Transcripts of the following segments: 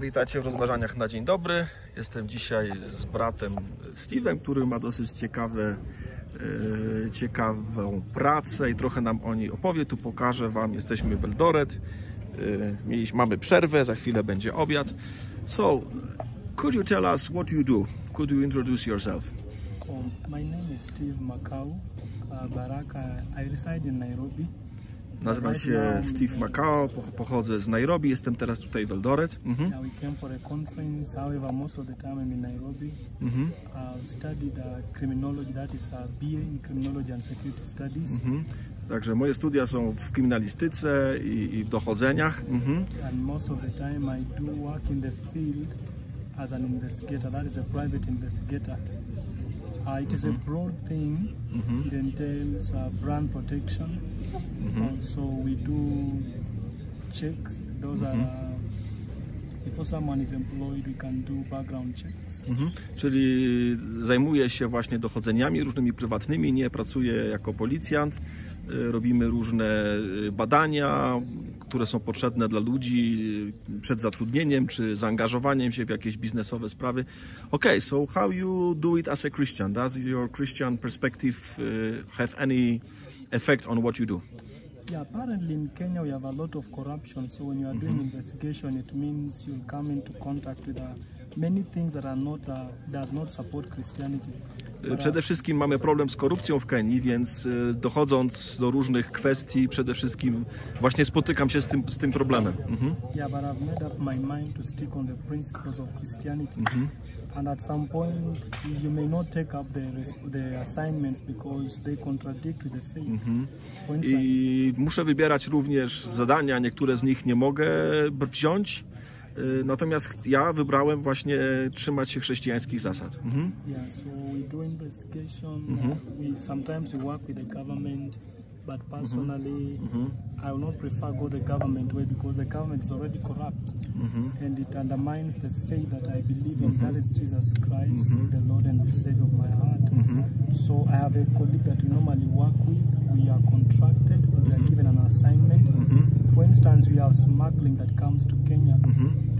Witajcie w rozważaniach na dzień dobry. Jestem dzisiaj z bratem Steve'em, który ma dosyć ciekawe, e, ciekawą pracę i trochę nam o niej opowie. Tu pokażę Wam, jesteśmy w Eldoret. E, mamy przerwę, za chwilę będzie obiad. So, could you tell us what you do? Could you introduce yourself? Um, my name is Steve Macau uh, Baraka. I reside in Nairobi. Nazywam się Steve Macao, po- pochodzę z Nairobi, jestem teraz tutaj w Eldoret. Mhm. Mhm. Mhm. Także moje studia są w kryminalistyce i, i w dochodzeniach. Mhm. As an investigator, that is a private investigator. Uh, it is a broad thing. It entails uh, brand protection. Also, we do checks. Those are before someone is employed, we can do background checks. Mhm. Czyli zajmuję się właśnie dochodzeniami różnymi prywatnymi, nie pracuję jako policjant. Y, Robimy różne y, badania, które są potrzebne dla ludzi y, przed zatrudnieniem czy zaangażowaniem się w jakieś biznesowe sprawy. Okay, so how you do it as a Christian? Does your Christian perspective uh, have any effect on what you do? Yeah, apparently in Kenya we have a lot of corruption. So when you are doing investigation, it means you'll come into contact with uh, many things that are not uh, does not support Christianity. Y, Przede wszystkim mamy problem z korupcją w Kenii, więc y, dochodząc do różnych kwestii, przede wszystkim właśnie spotykam się z tym, z tym problemem. Mhm. Christianity. And at some point, you may not take up the, the assignments because they contradict with the faith. For instance, I muszę wybierać również zadania, niektóre z nich nie mogę wziąć. Y, Natomiast ja wybrałem właśnie trzymać się chrześcijańskich zasad. Mhm. yeah, so we do investigation. Uh, we sometimes we work with the government, but personally, I will not prefer go the government way because the government is already corrupt, and it undermines the faith that I believe in. That is Jesus Christ, the Lord and the Savior of my heart. So I have a colleague that we normally work with. We are contracted and we are given an assignment. For instance, we have smuggling that comes to Kenya,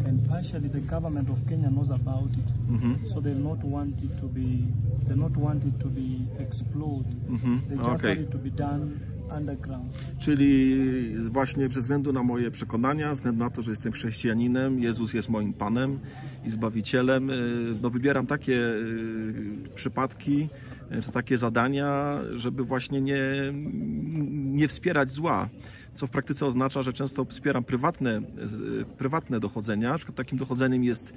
and partially the government of Kenya knows about it, so they not want it to be they not want it to be explored. They just Okay. want it to be done underground. Czyli właśnie ze względu na moje przekonania, ze względu na to, że jestem chrześcijaninem, Jezus jest moim Panem i Zbawicielem, y, no wybieram takie y, przypadki, czy takie zadania, żeby właśnie nie, nie wspierać zła. Co w praktyce oznacza, że często wspieram prywatne, prywatne dochodzenia. Na przykład takim dochodzeniem jest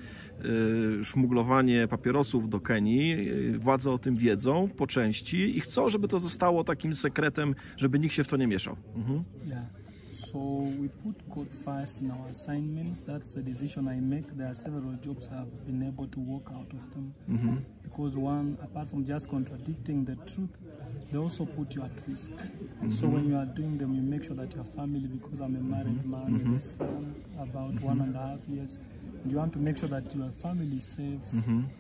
y, szmuglowanie papierosów do Kenii. Y, Władze o tym wiedzą po części i chcą, żeby to zostało takim sekretem, żeby nikt się w to nie mieszał. Mhm. Yeah. So we put God first in our assignments. That's a decision I make. There are several jobs I've been able to walk out of them. Mm-hmm. Because one, apart from just contradicting the truth, they also put you at risk. Mm-hmm. So when you are doing them, you make sure that your family, because I'm a married mm-hmm. man with a son, about one and a half years, you want to make sure that your family is safe,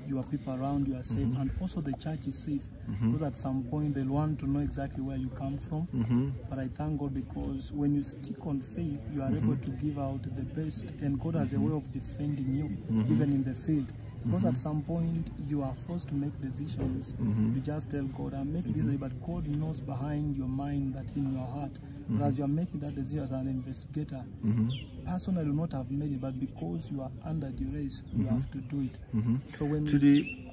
your people around you are safe, and also the church is safe. Mm-hmm. Because at some point they'll want to know exactly where you come from. Mm-hmm. But I thank God because when you stick on faith, you are able mm-hmm. to give out the best, and God has a way of defending you, even in the field. Because at some point you are forced to make decisions. You just tell God, I'm making this, but God knows behind your mind that in your heart. But as you are making that decision as an investigator, personally you not have made it, but because you are under duress, you have to do it. So when Czyli y,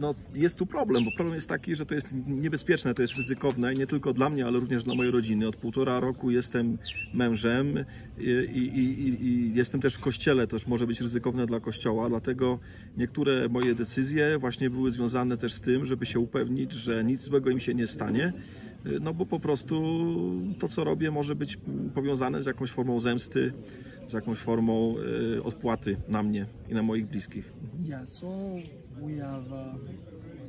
no, jest tu problem, bo problem jest taki, że to jest niebezpieczne, to jest ryzykowne nie tylko dla mnie, ale również dla mojej rodziny. Od półtora roku jestem mężem i, i, i, i jestem też w kościele, to też może być ryzykowne dla kościoła, dlatego niektóre moje decyzje właśnie były związane też z tym, żeby się upewnić, że nic złego im się nie stanie. y, No bo po prostu to, co robię, może być powiązane z jakąś formą zemsty, z jakąś formą y, odpłaty na mnie i na moich bliskich. Yeah, so we have uh,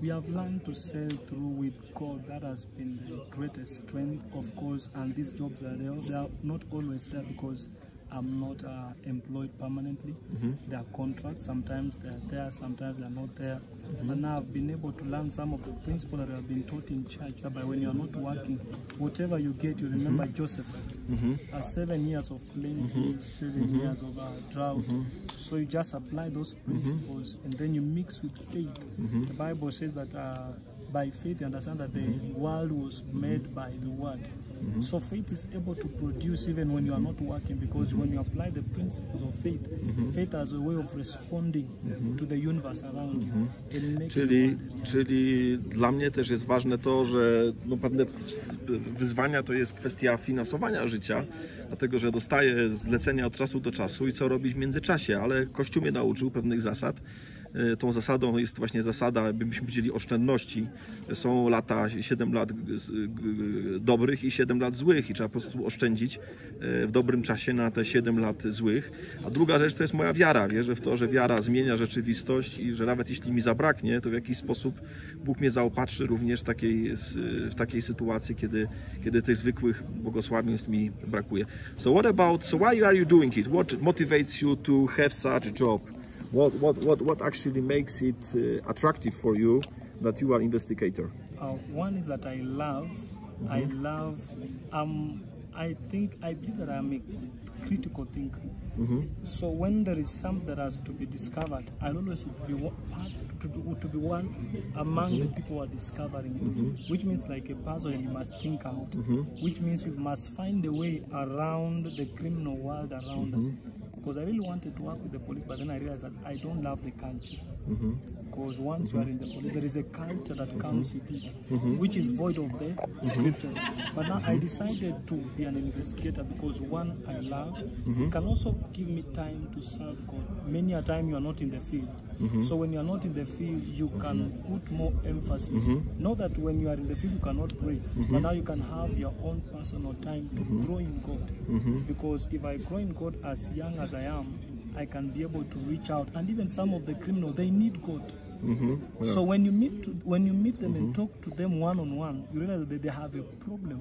we have learned to sail through with God. That has been the greatest strength, of course. And these jobs are there; they are not always there because I'm not uh, employed permanently. Mm-hmm. There are contracts. Sometimes they're there, sometimes they're not there. Mm-hmm. But now I've been able to learn some of the principles that I've been taught in church. Whereby when you're not working, whatever you get, you remember mm-hmm. Joseph. Uh, seven years of plenty, 7 years of uh, drought. So you just apply those principles and then you mix with faith. The Bible says that uh, by faith you understand that the world was made by the word. So faith is able to produce even when you are not working because when you apply the principles of faith, faith has a way of responding to the universe around you. making Czyli, czyli dla mnie też jest ważne to, że no pewne wyzwania to jest kwestia finansowania życia, dlatego że dostaję zlecenia od czasu do czasu i co robić w międzyczasie, ale Kościół mnie nauczył pewnych zasad. E, Tą zasadą jest właśnie zasada, byśmy powiedzieli, oszczędności. Są lata, 7 lat dobrych i 7 lat złych i trzeba po prostu oszczędzić e, w dobrym czasie na te 7 lat złych. A druga rzecz to jest moja wiara. Wierzę w to, że wiara zmienia rzeczywistość i że nawet jeśli mi zabraknie, to w jakiś sposób Bóg mnie zaopatrzy również w takiej, w takiej sytuacji, kiedy, kiedy tych zwykłych błogosławieństw mi brakuje. So what about, so why are you doing it? What motivates you to have such job? What, what, what, what actually makes it uh, attractive for you that you are investigator? Uh, one is that I love, I love, um, I think, I believe that I'm a critical thinker. So when there is something that has to be discovered, I'll always be part to be, to be one among the people who are discovering it, which means like a puzzle you must think out, which means you must find a way around the criminal world around us. Because I really wanted to work with the police, but then I realized that I don't love the culture. Mm-hmm. Because once you are in the police, there is a culture that mm-hmm. comes with it, mm-hmm. which is void of the scriptures. But now I decided to be an investigator because one, I love. It can also give me time to serve God. Many a time you are not in the field. So when you are not in the field, you can put more emphasis. Not that when you are in the field you cannot pray, but now you can have your own personal time to grow in God. Because if I grow in God as young as I am, I can be able to reach out. And even some of the criminals, they need God. So when you meet to, when you meet them and talk to them one on one, you realize that they have a problem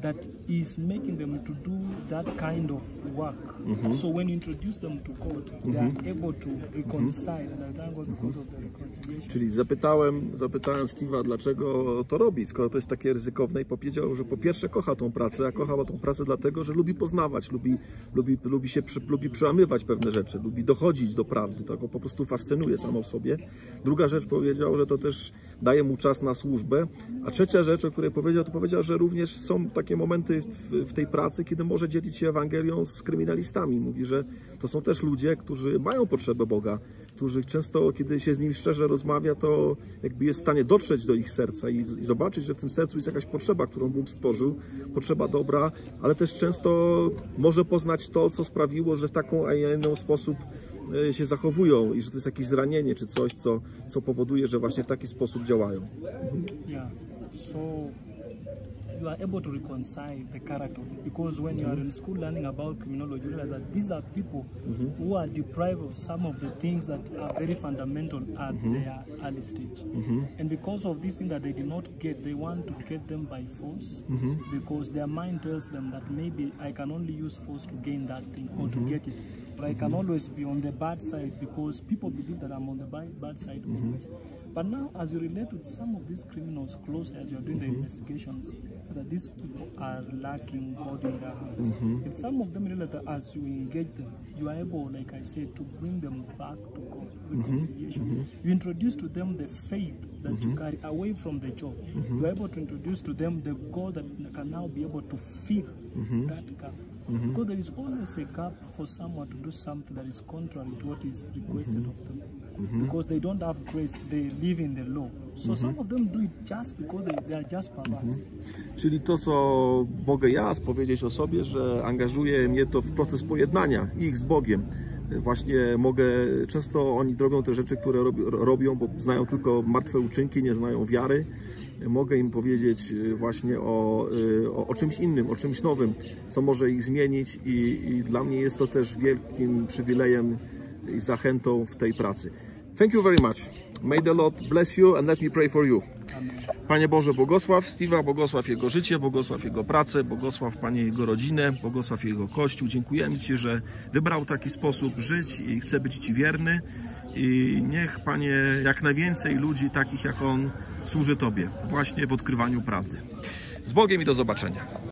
that is making them to do that kind of work. So when you introduce them to God, they are able to reconcile, and I thank God because of the reconciliation. Czyli zapytałem, zapytałem Steve'a, dlaczego to robi, skoro to jest takie ryzykowne i powiedział, że po pierwsze kocha tą pracę, a kocha tą pracę dlatego, że lubi poznawać, lubi, lubi, lubi się przy, lubi przełamywać pewne rzeczy, lubi dochodzić do prawdy, to go po prostu fascynuje samo w sobie. Druga rzecz powiedział, że to też daje mu czas na służbę, a trzecia rzecz, o której powiedział, to powiedział, że również są takie momenty w, tej pracy, kiedy może dzielić się Ewangelią z kryminalistami. Mówi, że to są też ludzie, którzy mają potrzebę Boga, którzy często, kiedy się z nimi szczerze rozmawia, to jakby jest w stanie dotrzeć do ich serca i, zobaczyć, że w tym sercu jest jakaś potrzeba, którą Bóg stworzył, potrzeba dobra, ale też często może poznać to, co sprawiło, że w taką, a inną sposób się zachowują i że to jest jakieś zranienie czy coś, co, co powoduje, że właśnie w taki sposób działają. Yeah. So you are able to reconcile the character because when you are in school learning about criminology, you realize that these are people mm-hmm. who are deprived of some of the things that are very fundamental at mm-hmm. their early stage. Mm-hmm. And because of this thing that they did not get, they want to get them by force because their mind tells them that maybe I can only use force to gain that thing or to get it. But I can always be on the bad side because people believe that I'm on the bad bad side always. But now, as you relate with some of these criminals closely as you're doing the investigations, that these people are lacking God in their hearts. Mm-hmm. And some of them, really, that as you engage them, you are able, like I said, to bring them back to God, mm-hmm. reconciliation. Mm-hmm. You introduce to them the faith that you carry away from the job. You are able to introduce to them the God that can now be able to fill that gap. Because there is always a gap for someone to do something that is contrary to what is requested of them. Because they don't have grace, they live in the law. So some of them do it just because they, they are just perverse. Czyli to, co mogę ja powiedzieć o sobie, że angażuje mnie to w proces pojednania ich z Bogiem. Właśnie mogę, często oni robią te rzeczy, które robi- robią, bo znają tylko martwe uczynki, nie znają wiary. Mogę im powiedzieć y, właśnie o, y, o, o czymś innym, o czymś nowym, co może ich zmienić i, i dla mnie jest to też wielkim przywilejem i zachętą w tej pracy. Thank you very much. May the Lord bless you and let me pray for you. Panie Boże, błogosław Steve'a, błogosław jego życie, błogosław jego pracę, błogosław Panie jego rodzinę, błogosław jego kościół. Dziękujemy Ci, że wybrał taki sposób żyć i chce być Ci wierny. I niech Panie jak najwięcej ludzi takich jak on służy Tobie właśnie w odkrywaniu prawdy. Z Bogiem i do zobaczenia.